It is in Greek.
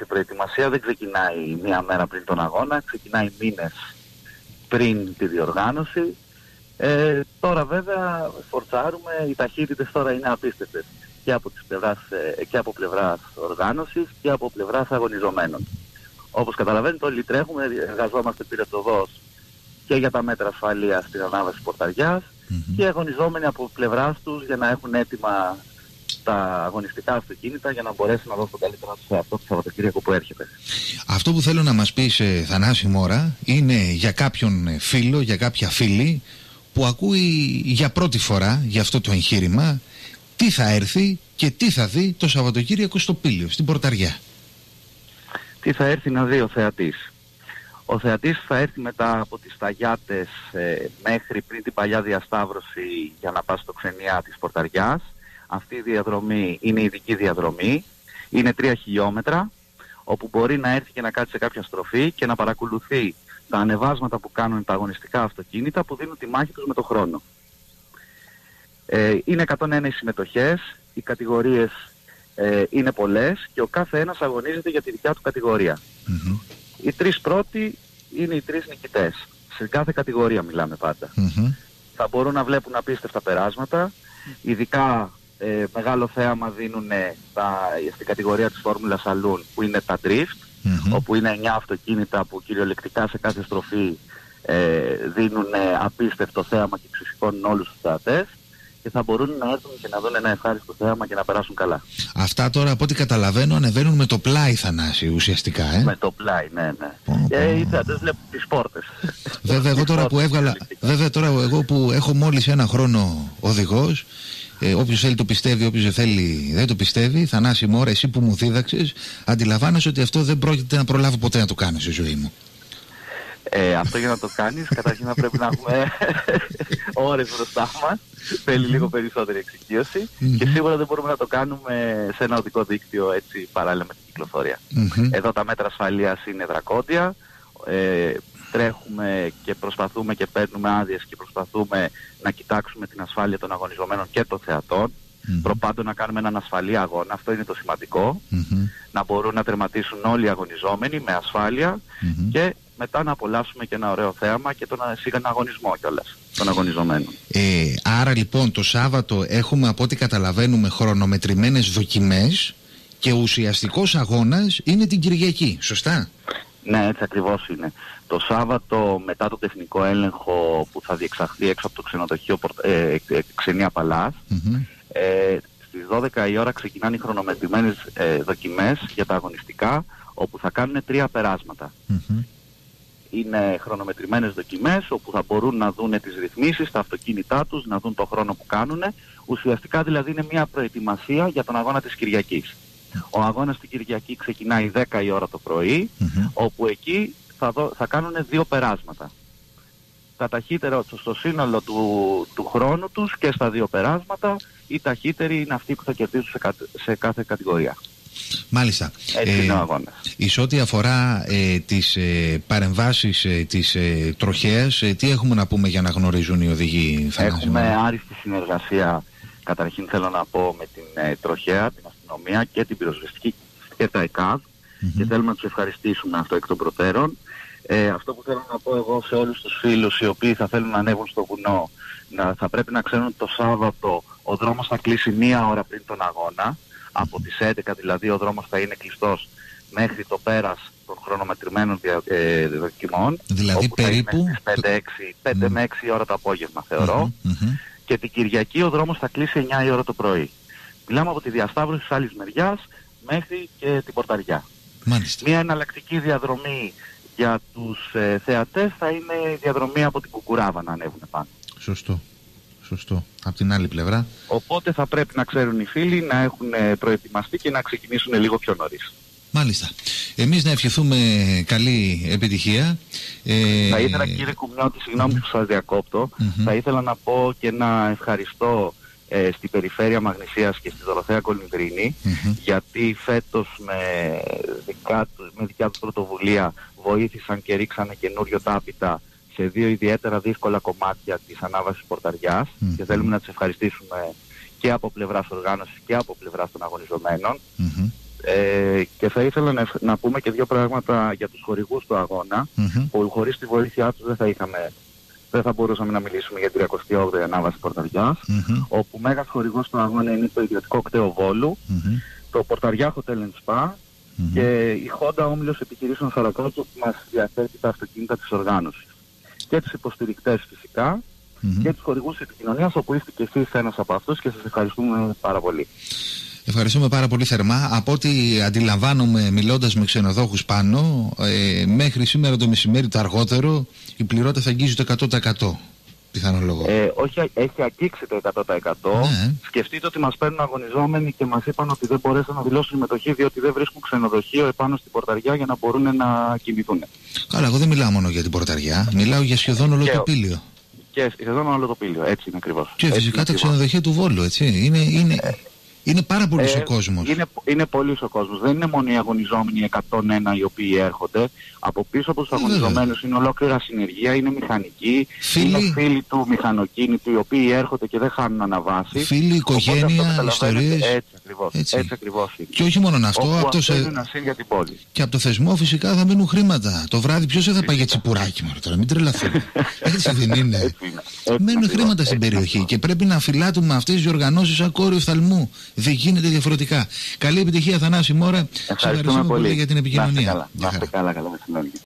Εντάξει, η προετοιμασία δεν ξεκινάει μία μέρα πριν τον αγώνα, ξεκινάει μήνες πριν τη διοργάνωση. Ε, τώρα βέβαια φορτσάρουμε, οι ταχύτητες τώρα είναι απίστευτες και από, τις πλευράς, ε, και από πλευράς οργάνωσης και από πλευράς αγωνιζομένων. Όπως καταλαβαίνετε όλοι τρέχουμε, εργαζόμαστε πυρετοδός και για τα μέτρα ασφαλείας στην ανάβαση πορταριάς και αγωνιζόμενοι από πλευράς τους για να έχουν έτοιμα τα αγωνιστικά αυτοκίνητα για να μπορέσουν να δώσουν καλύτερα σε αυτό το Σαββατοκύριακο που έρχεται. Αυτό που θέλω να μας πεις ε, Θανάση Μόρα είναι για κάποιον ε, φίλο, για κάποια φίλη που ακούει για πρώτη φορά για αυτό το εγχείρημα τι θα έρθει και τι θα δει το Σαββατοκύριακο στο Πήλιο, στην Πορταριά. Τι θα έρθει να δει ο θεατής. Ο θεατής θα έρθει μετά από τις Ταγιάτες ε, μέχρι πριν την παλιά διασταύρωση για να πάει στο ξενιά της Πορταριάς. Αυτή η διαδρομή είναι ειδική διαδρομή. Είναι τρία χιλιόμετρα όπου μπορεί να έρθει και να κάτσει σε κάποια στροφή και να παρακολουθεί τα ανεβάσματα που κάνουν τα αγωνιστικά αυτοκίνητα που δίνουν τη μάχη τους με το χρόνο. Ε, είναι 101 οι συμμετοχές, οι κατηγορίες ε, είναι πολλές και ο κάθε ένας αγωνίζεται για τη δικιά του κατηγορια Οι τρεις πρώτοι είναι οι τρεις νικητές. Σε κάθε κατηγορία μιλάμε Θα μπορούν να βλέπουν απίστευτα περάσματα, ειδικά ε, μεγάλο θέαμα δίνουν στην κατηγορία της Φόρμουλα Saloon που είναι τα drift, όπου είναι 9 αυτοκίνητα που κυριολεκτικά σε κάθε στροφή ε, δίνουν απίστευτο θέαμα και ξεσηκώνουν όλους τους θεατές και θα μπορούν να έρθουν και να δουν ένα ευχάριστο θέαμα και να περάσουν καλά. Αυτά τώρα από ό,τι καταλαβαίνω ανεβαίνουν με το πλάι Θανάση ουσιαστικά, ε; Με το πλάι, ναι, ναι. Πω, πω. Ε, οι θεατές βλέπουν τις πόρτες. Βέβαια, εγώ τώρα που έβγαλα, βέβαια τώρα εγώ που έχω μόλις ένα χρόνο οδηγός, ε, όποιος θέλει το πιστεύει, όποιος δεν θέλει δεν το πιστεύει. Θανάση Μόρα, εσύ που μου δίδαξες, αντιλαμβάνεσαι ότι αυτό δεν πρόκειται να προλάβω ποτέ να το κάνω στη ζωή μου. Ε, αυτό για να το κάνεις, καταρχήν θα πρέπει να έχουμε ώρες μπροστά μας. Θέλει λίγο περισσότερη εξοικείωση και σίγουρα δεν μπορούμε να το κάνουμε σε ένα οδικό δίκτυο έτσι παράλληλα με την κυκλοφορία. Εδώ τα μέτρα ασφαλείας είναι δρακόντια. Ε, τρέχουμε και προσπαθούμε και παίρνουμε άδειες και προσπαθούμε να κοιτάξουμε την ασφάλεια των αγωνιζομένων και των θεατών. Mm-hmm. Προπάντων να κάνουμε έναν ασφαλή αγώνα, αυτό είναι το σημαντικο Να μπορούν να τερματίσουν όλοι οι αγωνιζόμενοι με ασφάλεια και μετά να απολαύσουμε και ένα ωραίο θέαμα και τον αγωνισμό κιόλας των αγωνιζομένων. Ε, άρα λοιπόν το Σάββατο έχουμε από ό,τι καταλαβαίνουμε χρονομετρημένες δοκιμές και ουσιαστικός αγώνας είναι την Κυριακή, σωστά; Ναι, έτσι ακριβώς είναι. Το Σάββατο μετά το τεχνικό έλεγχο που θα διεξαχθεί έξω από το ξενοδοχείο ε, ε, Ξενία Παλάς, ε, στις 12 η ώρα ξεκινάνε οι χρονομετρημένες ε, δοκιμές για τα αγωνιστικά, όπου θα κάνουν τρία είναι χρονομετρημένες δοκιμές όπου θα μπορούν να δουν τις ρυθμίσεις, τα αυτοκίνητά τους, να δουν το χρόνο που κάνουν. Ουσιαστικά δηλαδή είναι μια προετοιμασία για τον αγώνα της Κυριακής. Ο αγώνας την Κυριακή ξεκινάει 10 η ώρα το πρωί, όπου εκεί θα, δω, θα κάνουν δύο περάσματα. Τα ταχύτερα στο σύνολο του, του χρόνου τους και στα δύο περάσματα, οι ταχύτεροι είναι αυτοί που θα κερδίσουν σε, σε κάθε κατηγορία. Μάλιστα. Έτσι ε, είναι ο Εις ό,τι αφορά ε, τις ε, παρεμβάσεις ε, της ε, τροχέας, ε, τι έχουμε να πούμε για να γνωρίζουν οι οδηγοί. Έχουμε άριστη συνεργασία, καταρχήν θέλω να πω, με την ε, τροχέα, την αστυνομία και την πυροσβεστική και τα ΕΚΑΔ και θέλουμε να τους ευχαριστήσουμε αυτό εκ των προτέρων. Ε, αυτό που θέλω να πω εγώ σε όλους τους φίλους οι οποίοι θα θέλουν να ανέβουν στο βουνό, να, θα πρέπει να ξέρουν ότι το Σάββατο ο δρόμος θα κλείσει μία ώρα πριν τον αγώνα από τις 11 δηλαδή ο δρόμος θα είναι κλειστός μέχρι το πέρας των χρονομετρημένων δια, ε, δοκιμών. Δηλαδή περίπου... 5, 5 με 6 ώρα το απόγευμα Και την Κυριακή ο δρόμος θα κλείσει 9 η ώρα το πρωί. Μιλάμε από τη διασταύρωση της άλλης μεριάς μέχρι και την Πορταριά. Μάλιστα. Μια εναλλακτική διαδρομή για τους ε, θεατές θα είναι η διαδρομή από την Κουκουράβα να ανέβουν πάνω. Σωστό σωστό. Από την άλλη πλευρά. Οπότε θα πρέπει να ξέρουν οι φίλοι να έχουν ε, προετοιμαστεί και να ξεκινήσουν λίγο πιο νωρίς. Μάλιστα. Εμείς να ευχηθούμε καλή επιτυχία. Ε... Θα ήθελα κύριε Κουμνιώτη, συγγνώμη που σας διακόπτω, θα ήθελα να πω και να ευχαριστώ ε, στην περιφέρεια Μαγνησίας και στη Δωροθέα γιατί φέτος με δικά, με δικιά του πρωτοβουλία βοήθησαν και ρίξανε καινούριο τάπητα σε δύο ιδιαίτερα δύσκολα κομμάτια της ανάβασης πορταριάς και θέλουμε να τις ευχαριστήσουμε και από πλευράς οργάνωσης και από πλευράς των αγωνιζομένων. Ε, και θα ήθελα να, να πούμε και δύο πράγματα για τους χορηγούς του αγώνα, Μμμ. που χωρίς τη βοήθειά τους δεν θα είχαμε δεν θα μπορούσαμε να μιλήσουμε για την 38η ανάβαση Πορταριάς, Μμμ. όπου μέγας χορηγός του αγώνα είναι το ιδιωτικό κτέο Βόλου, Μμμ. το Πορταριά Hotel and Spa Μμμ. και η Honda Όμιλος Επιχειρήσεων Σαρακότσου που μας διαθέτει τα αυτοκίνητα της οργάνωσης. Και τους υποστηρικτές φυσικά Μμμ. και τους χορηγούς επικοινωνίας όπου είστε και εσείς ένας από αυτούς και σας ευχαριστούμε πάρα πολύ. Ευχαριστούμε πάρα πολύ θερμά. Από ό,τι αντιλαμβάνομαι μιλώντας με ξενοδόχους πάνω, ε, μέχρι σήμερα το μεσημέρι το αργότερο η πληρότητα θα αγγίζει το 100% πιθανολογώ. Ε, όχι, έχει αγγίξει το 100%. Ναι. Σκεφτείτε ότι μας παίρνουν αγωνιζόμενοι και μας είπαν ότι δεν μπορέσαν να δηλώσουν συμμετοχή διότι δεν βρίσκουν ξενοδοχείο επάνω στην πορταριά για να μπορούν να κοιμηθούν. Καλά, εγώ δεν μιλάω μόνο για την πορταριά, μιλάω για σχεδόν όλο Και το ο- πύλιο. Και σχεδόν όλο το πύλιο. Έτσι είναι ακριβώς. Και Έτσι φυσικά είναι τα ακριβώς. ξενοδοχεία του Βόλου, έτσι. Είναι, είναι, είναι πάρα πολύς Ε, ο κόσμος. Είναι, είναι πολύς ο κόσμος. Δεν είναι μόνο οι αγωνιζόμενοι 101 οι οποίοι έρχονται. Από πίσω από τους Ε, βέβαια. αγωνιζομένους είναι ολόκληρα συνεργεία, είναι μηχανικοί, Φίλοι. είναι φίλοι του μηχανοκίνητου οι οποίοι έρχονται και δεν χάνουν αναβάσει. Φίλοι, οικογένεια, Οπότε αυτό καταλαβαίνετε, ιστορίες. Έτσι ακριβώς. Έτσι. Έτσι, ακριβώς είναι. Και όχι μόνο αυτό, Όπου από το, αξίζει σε- να σύν για την πόλη. και από το θεσμό φυσικά θα μείνουν χρήματα. Το βράδυ ποιος δεν θα πάει για τσιπουράκι μωρέ τώρα, μην τρελαθούμε. έτσι δεν είναι. Έτσι είναι. Έτσι Μένουν ακριβώς. χρήματα στην Έτσι περιοχή ακριβώς. και πρέπει να φυλάτουμε αυτές τις διοργανώσεις σαν κόριο οφθαλμού. Δεν γίνεται διαφορετικά. Καλή επιτυχία Θανάση Μόρα. Σε Ευχαριστούμε πολύ. για την Να είστε επικοινωνία. καλά. Γεια Να είστε χαρά. καλά, καλά μεσημέρι.